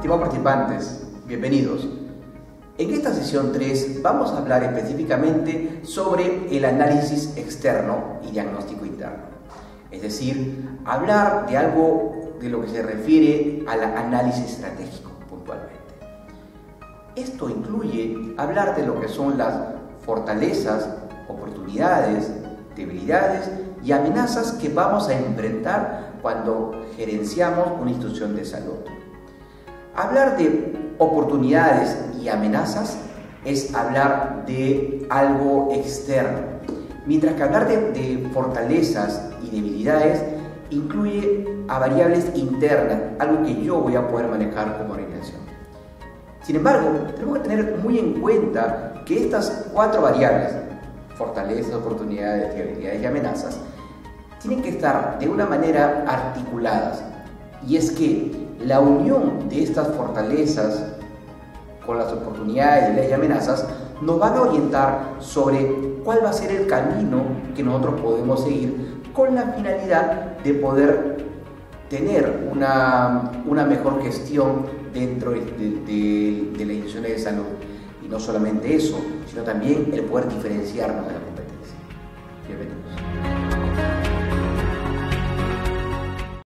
Estimados participantes, bienvenidos. En esta sesión 3 vamos a hablar específicamente sobre el análisis externo y diagnóstico interno. Es decir, hablar de algo de lo que se refiere al análisis estratégico puntualmente. Esto incluye hablar de lo que son las fortalezas, oportunidades, debilidades y amenazas que vamos a enfrentar cuando gerenciamos una institución de salud. Hablar de oportunidades y amenazas es hablar de algo externo, mientras que hablar de, fortalezas y debilidades incluye a variables internas, algo que yo voy a poder manejar como organización. Sin embargo, tenemos que tener muy en cuenta que estas cuatro variables, fortalezas, oportunidades, debilidades y amenazas, tienen que estar de una manera articuladas. Y es que la unión de estas fortalezas con las oportunidades y amenazas nos van a orientar sobre cuál va a ser el camino que nosotros podemos seguir con la finalidad de poder tener una, mejor gestión dentro de, de, de las instituciones de salud. Y no solamente eso, sino también el poder diferenciarnos de la competencia. Bienvenidos.